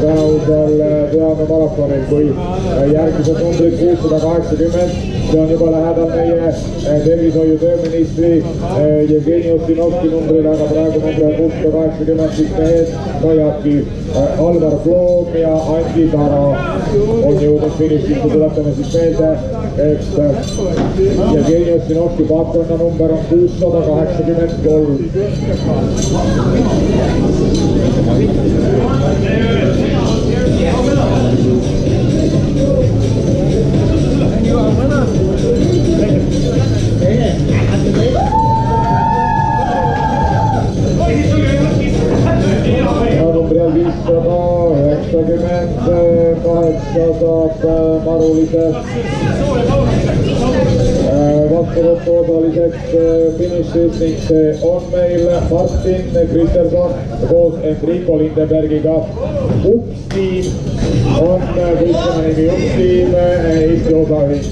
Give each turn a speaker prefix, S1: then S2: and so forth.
S1: tänavusel Teaduse maratonil, kui järgmised numbrid kuussada kaheksakümmend, see on juba lähedal meie tervishoiu tööministri Jevgeni Ossinovski numbrile, aga praegu number on kuussada kaheksakümmend, siis mehed Kajaki, Alvar Floom ja Andi Taro on jõudnud finišisse, tuletame siis meelde, et Jevgeni Ossinovski paatkonna number on kuussada kaheksakümmend kolm. Viissada üheksakümmend kaheksa saab Marulise vastuvõtu osaliseks finišis ning see on meil Martin Kristerson koos Enrico Lindebergiga. Ups-tiim on võistkonna nimi Ups-tiim Eesti osaühing.